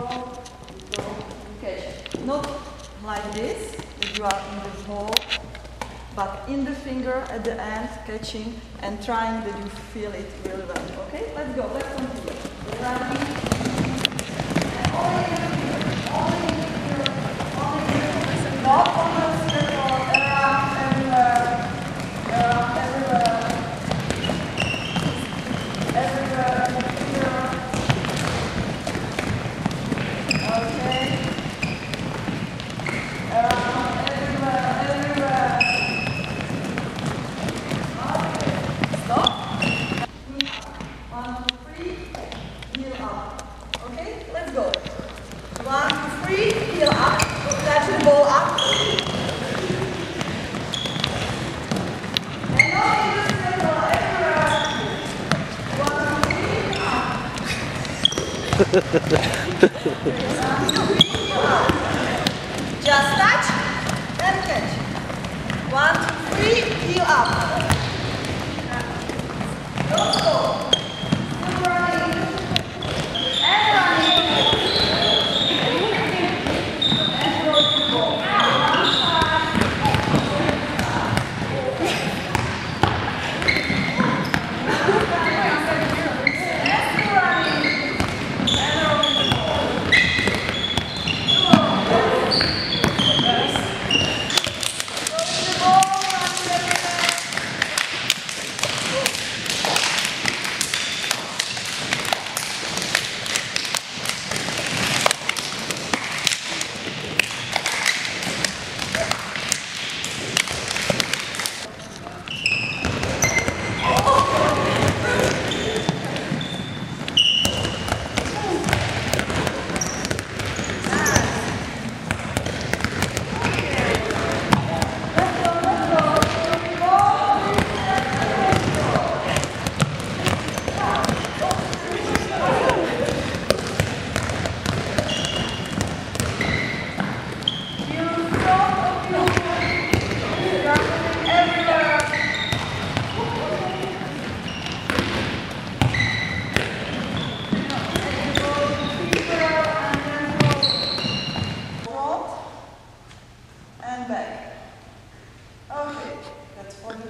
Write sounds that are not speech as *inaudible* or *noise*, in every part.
go. Not like this, if you are in the hole, but in the finger at the end, catching and trying that you feel it really well. Okay, let's go, let's continue. Just touch and catch. One, two, three, heel up.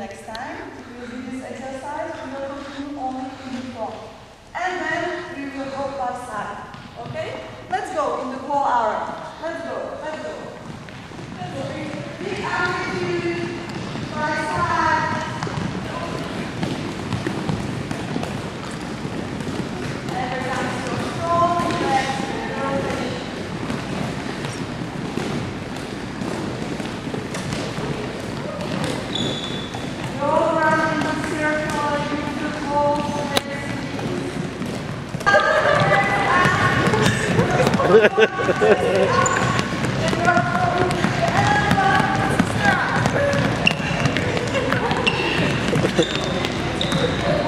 next time. We will do this exercise. Thank *laughs* you.